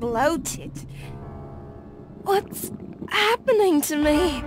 bloated. What's happening to me?